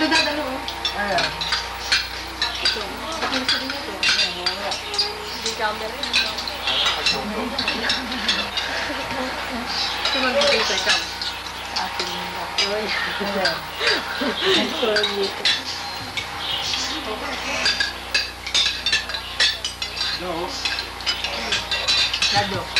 Ito dadalo, oh. Ayun. Ito. Ano sa rin ito? Hindi camera. Ito mag-video sa cam. Atin. Ayun. dito. No. Dado.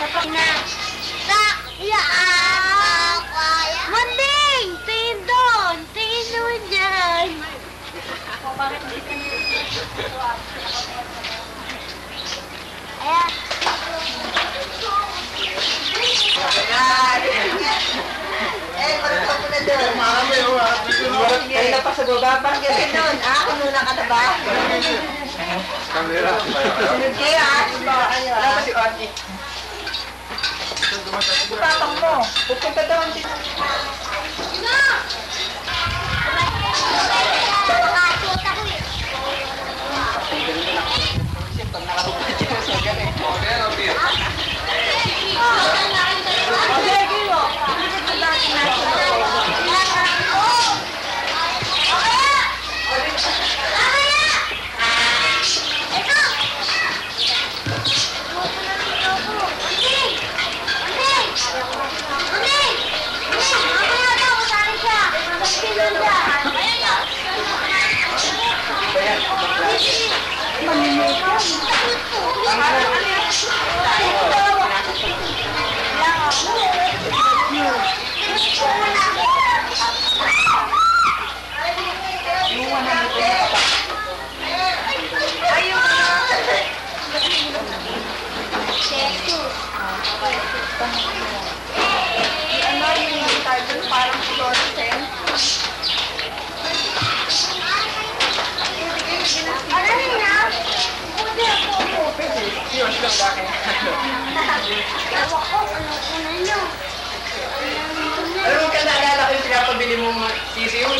Pak na. Sa, ya, Manding! Tingin doon! Tingin doon dyan! Ayan. Eh, marunong ko na doon. Marami oh, dito no. Kanina pa sa baba, bakit kasi doon? Ah, kanuna ka na ba? Kamera. Kayo ah. Ah. si Ate. Papang mo. Pupunta doon si... Pag nakatupad siya sa ganun. Ano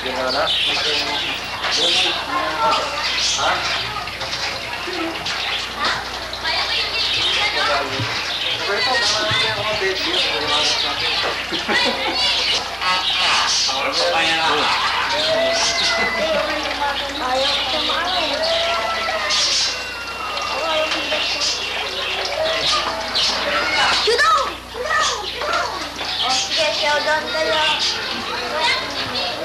Sige, gusto ko lagyan ng yan. Ano ako eh. Sabi niya, ikaw muna. Ako ng pa ko. Hindi na na. Pero ito, marami ako ng baby. Showdown! Oh, sige, lang. Wala na. Ha?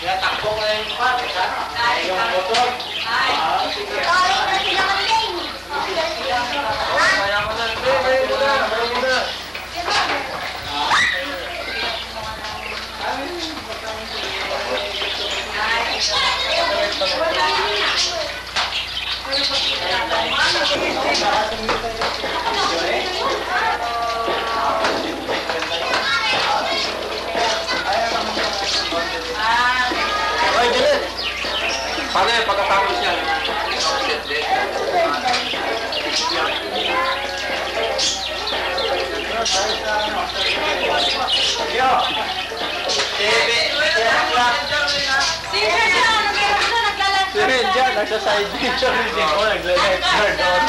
Kaya takbo ko na yung pa. Yung motor. Sorry na sila Manding. Kaya ko na. Hindi, hindi muna. Hindi muna. Ay, Sevincan exercise teacher is in one and then third door.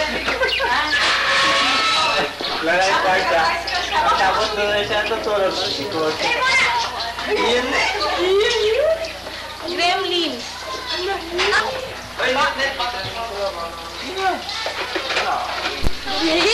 लड़ाई part था ताबत तो ऐसा तो थोड़ा सा शिकोर इन ग्रेमलिन भाई ने पता नहीं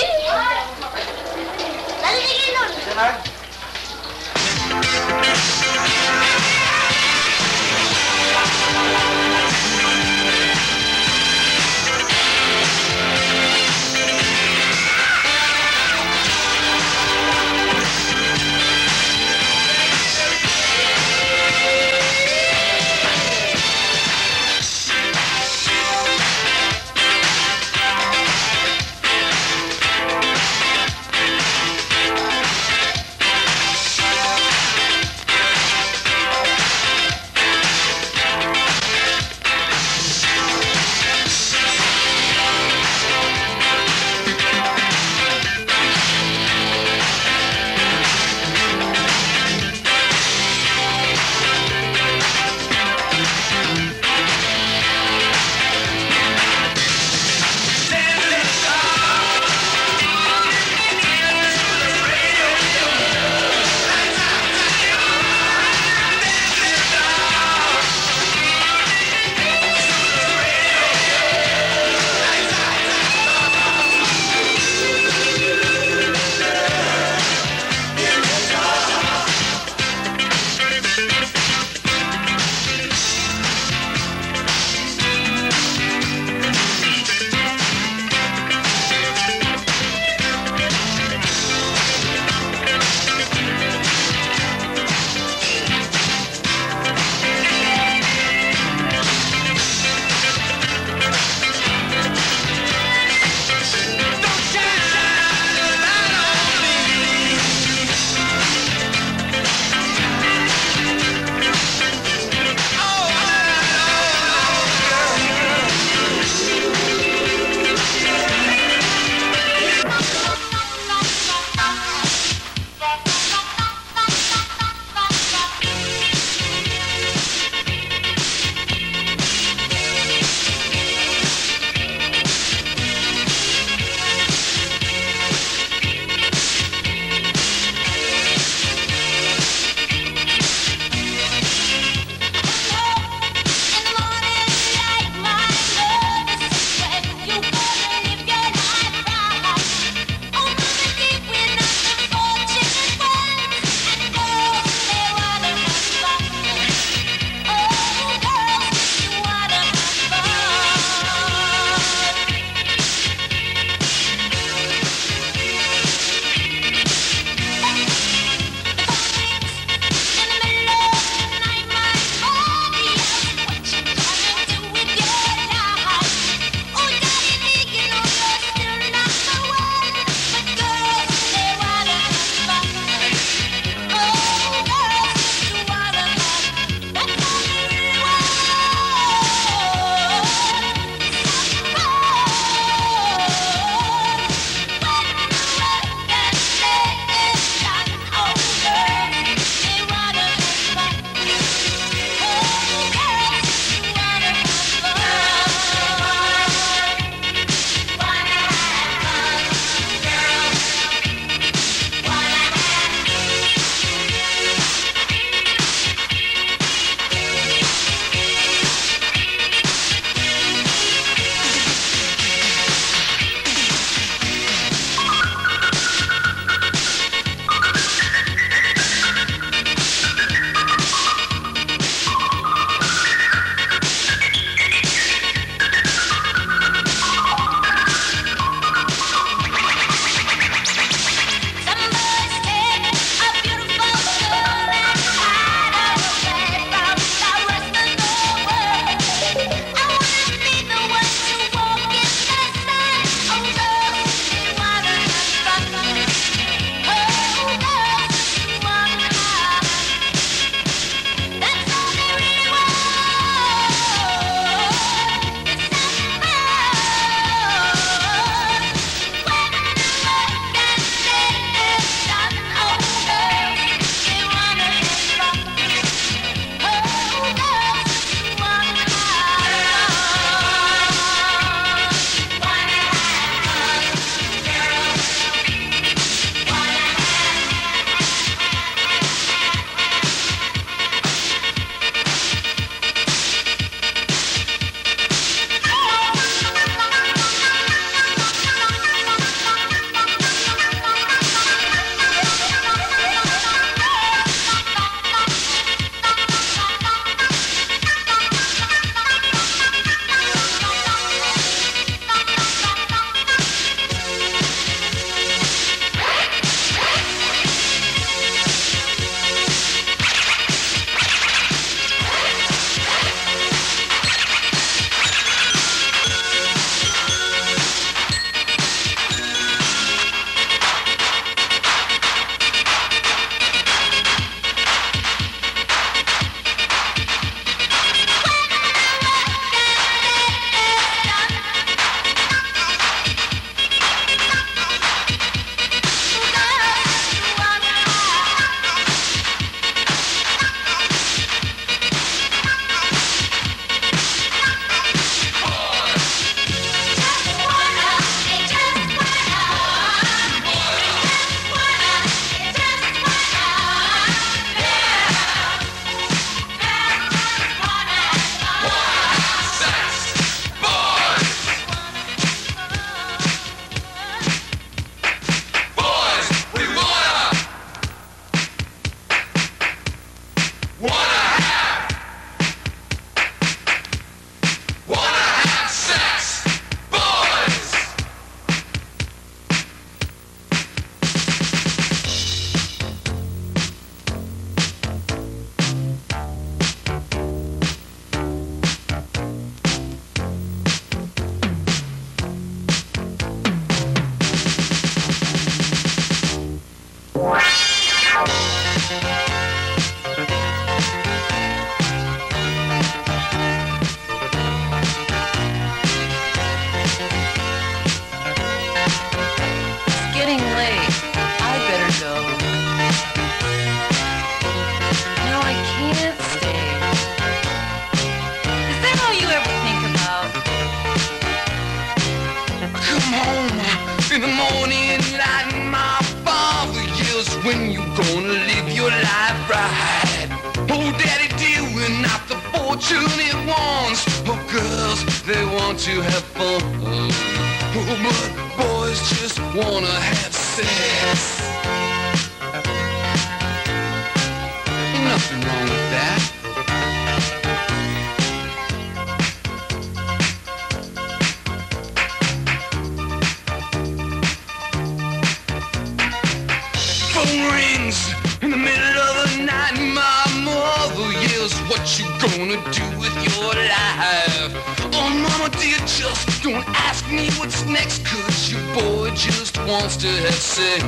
What? Fortunate ones. Oh, girls, they want to have fun. Oh, but boys just wanna have sex. Don't ask me what's next, cause your boy just wants to have sex.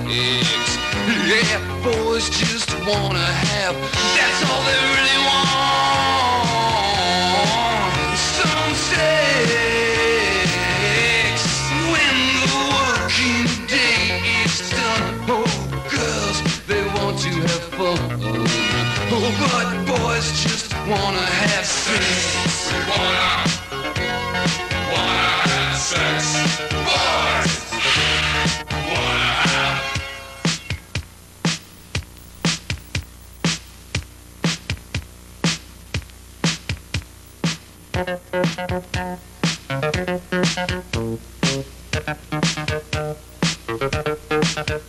Yeah, boys just wanna have, that's all they really want. Some sex when the working day is done. Oh, girls, they want to have fun. Oh, but boys just wanna have sex. Sex.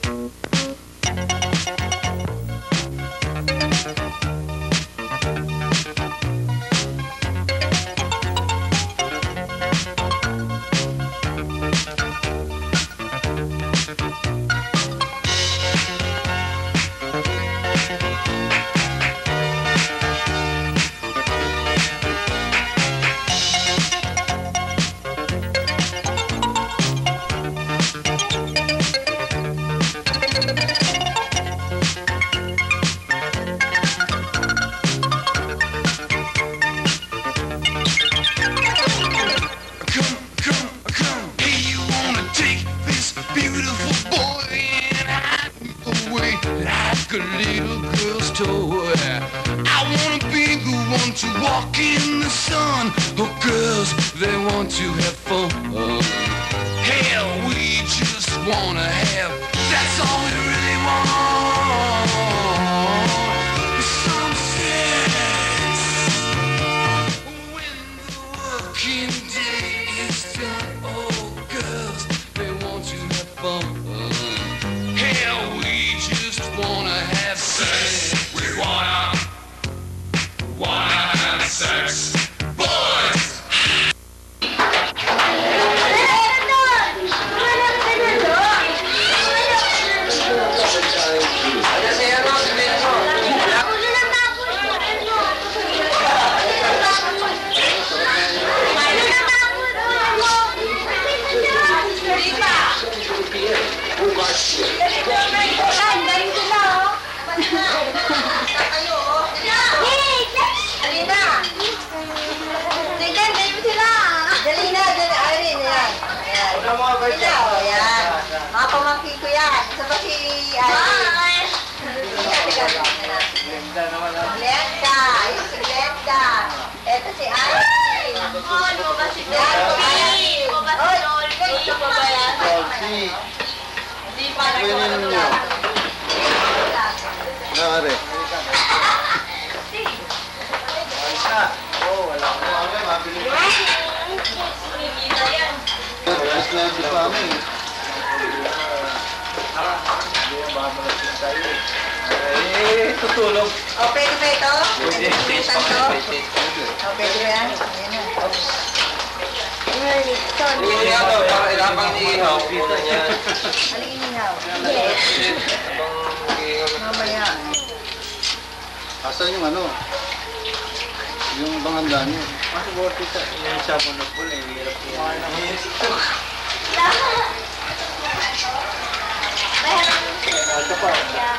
Come, like a little girl's toy? I wanna be the one to walk in the sun. Oh, girls, they want to have fun. Hell, we just wanna have. That's all 20 pa kami. Hindi yung babalas tayo eh. Tutulog. O, pwede ba ito? Pwede. O, oh, pwede ba yan? Ayan na. Tingin niya ilapang iihaw. Una niya. Aling iihaw? Yes. Mamaya. Asan yung ano? Yung banghanda niya. Mas worth it. Yung sabon na po, eh. Hirap niya. Mayroon sinunog niya.